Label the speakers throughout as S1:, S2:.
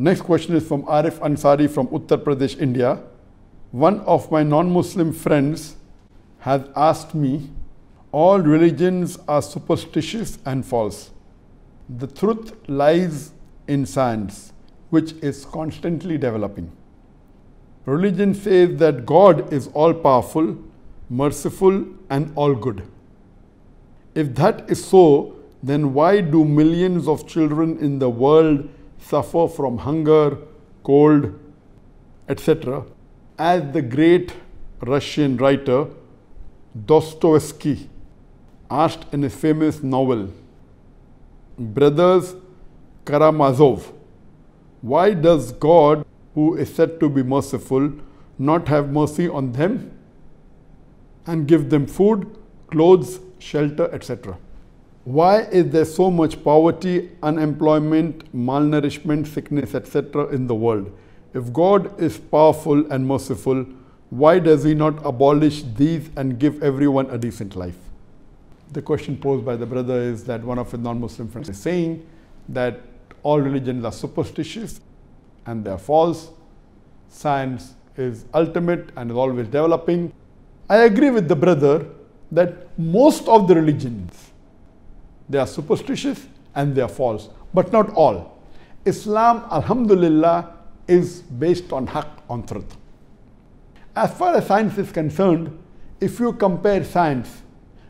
S1: Next question is from Arif Ansari from Uttar Pradesh, India. One of my non Muslim friends has asked me, all religions are superstitious and false. The truth lies in science, which is constantly developing. Religion says that God is all powerful, merciful, and all good. If that is so, then why do millions of children in the world suffer from hunger, cold, etc., as the great Russian writer Dostoevsky asked in his famous novel, Brothers Karamazov, why does God, who is said to be merciful, not have mercy on them and give them food, clothes, shelter, etc.? Why is there so much poverty, unemployment, malnourishment, sickness, etc. in the world? If God is powerful and merciful, why does He not abolish these and give everyone a decent life? The question posed by the brother is that one of his non Muslim friends is saying that all religions are superstitious and they are false. Science is ultimate and is always developing. I agree with the brother that most of the religions they are superstitious and they are false, but not all. Islam, alhamdulillah, is based on haqq, on truth. As far as science is concerned, if you compare science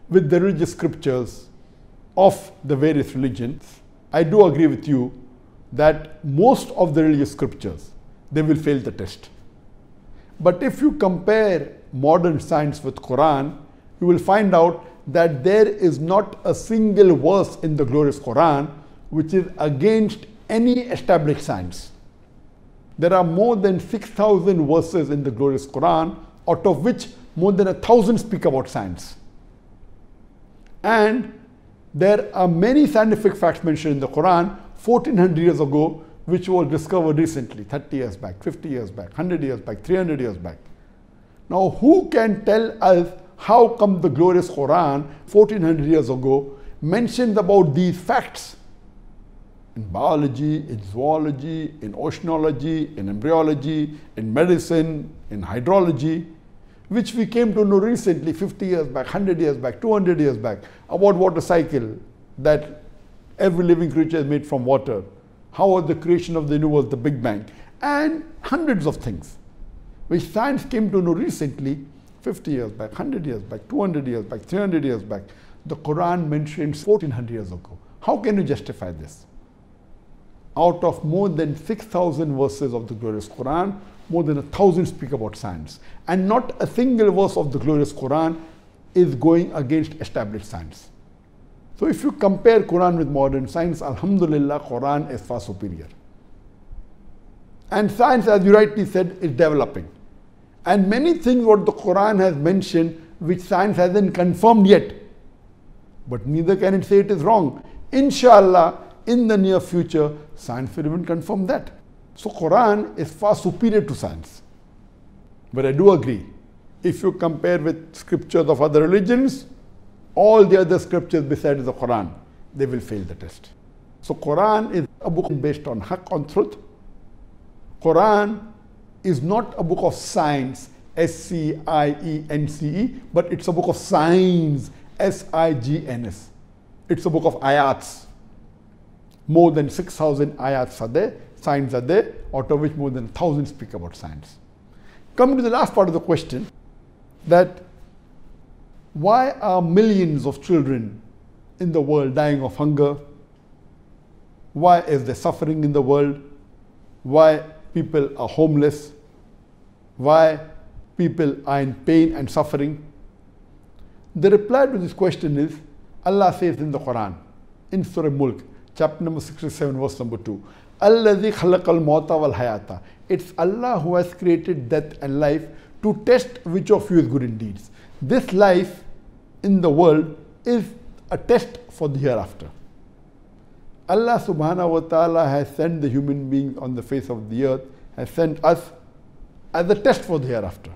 S1: with the religious scriptures of the various religions, I do agree with you that most of the religious scriptures they will fail the test. But if you compare modern science with Quran, you will find out that there is not a single verse in the glorious Quran which is against any established science. There are more than 6,000 verses in the glorious Quran, out of which more than a thousand speak about science. And there are many scientific facts mentioned in the Quran 1400 years ago, which was discovered recently, 30 years back, 50 years back, 100 years back, 300 years back. Now, who can tell us how come the glorious Quran 1400 years ago mentioned about these facts? In biology, in zoology, in oceanology, in embryology, in medicine, in hydrology, which we came to know recently 50 years back, 100 years back, 200 years back, about water cycle, that every living creature is made from water, how was the creation of the universe, the Big Bang, and hundreds of things, which science came to know recently 50 years back, 100 years back, 200 years back, 300 years back. The Quran mentions 1400 years ago. How can you justify this? Out of more than 6,000 verses of the glorious Quran, more than a thousand speak about science. And not a single verse of the glorious Quran is going against established science. So if you compare Quran with modern science, Alhamdulillah, Quran is far superior. And science, as you rightly said, is developing. And many things what the Quran has mentioned which science hasn't confirmed yet. But neither can it say it is wrong. Inshallah, in the near future, science will even confirm that. So Quran is far superior to science. But I do agree, if you compare with scriptures of other religions, all the other scriptures besides the Quran, they will fail the test. So Quran is a book based on haqq, on truth. Quran is not a book of science, S C I E N C E, but it's a book of signs, S I G N S. It's a book of ayats. More than 6,000 ayats are there, signs are there, out of which more than 1,000 speak about science. Coming to the last part of the question, that why are millions of children in the world dying of hunger? Why is there suffering in the world? Why people are homeless, why people are in pain and suffering? The reply to this question is Allah says in the Quran, in Surah Mulk, chapter number 67, verse number 2, Alladhi khalaqal mawta wal hayata. It's Allah who has created death and life to test which of you is good in deeds. This life in the world is a test for the hereafter. Allah subhanahu wa ta'ala has sent the human being on the face of the earth, has sent us as a test for the hereafter.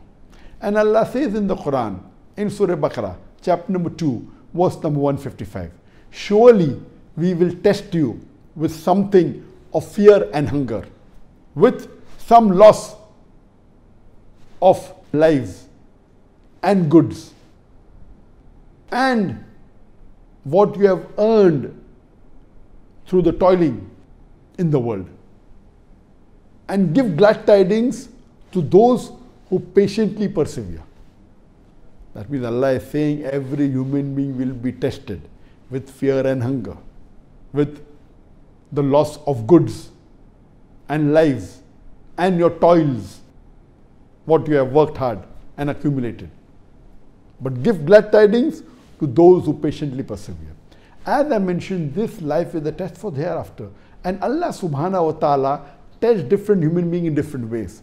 S1: And Allah says in the Quran, in Surah Baqarah, chapter number 2, verse number 155, Surely we will test you with something of fear and hunger. with some loss of lives and goods and what you have earned through the toiling in the world. And give glad tidings to those who patiently persevere. That means Allah is saying every human being will be tested with fear and hunger, with the loss of goods and lives and your toils, what you have worked hard and accumulated. But give glad tidings to those who patiently persevere. As I mentioned, this life is a test for the hereafter. And Allah subhanahu wa ta'ala tests different human beings in different ways.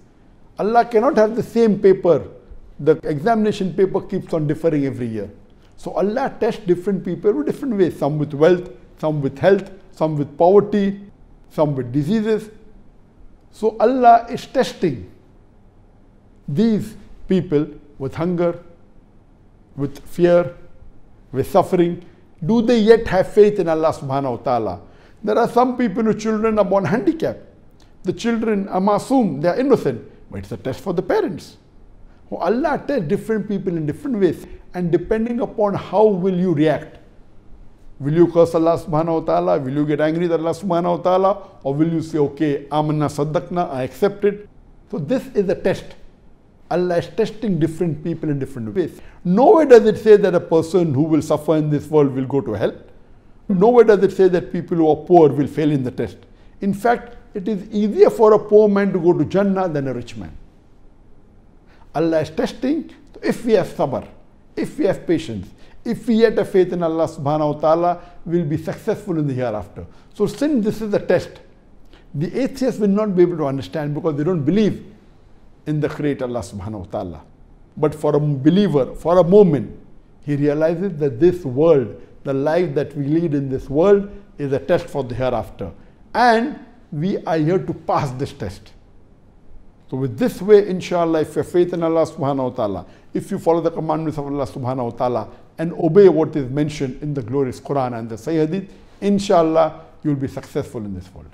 S1: Allah cannot have the same paper. The examination paper keeps on differing every year. So Allah tests different people with different ways. Some with wealth, some with health, some with poverty, some with diseases. So Allah is testing these people with hunger, with fear, with suffering. Do they yet have faith in Allah subhanahu wa ta'ala? There are some people whose children are born handicapped. The children are masum, they are innocent, but it's a test for the parents. Oh, Allah tests different people in different ways, and depending upon how will you react. Will you curse Allah subhanahu wa ta'ala? Will you get angry with Allah subhanahu wa ta'ala? Or will you say, okay, amanna saddaqna, I accept it. So this is a test. Allah is testing different people in different ways. Nowhere does it say that a person who will suffer in this world will go to hell. Nowhere does it say that people who are poor will fail in the test. In fact, it is easier for a poor man to go to Jannah than a rich man. Allah is testing if we have sabr, if we have patience, if we yet have faith in Allah subhanahu wa ta'ala, we'll be successful in the hereafter. So since this is a test, the atheists will not be able to understand because they don't believe in the Creator Allah subhanahu wa ta'ala. But for a believer, for a moment, he realizes that this world, the life that we lead in this world, is a test for the hereafter. And we are here to pass this test. So with this way, inshallah, if you have faith in Allah subhanahu wa ta'ala, if you follow the commandments of Allah subhanahu wa ta'ala and obey what is mentioned in the glorious Quran and the Sahih Hadith, inshallah, you will be successful in this world.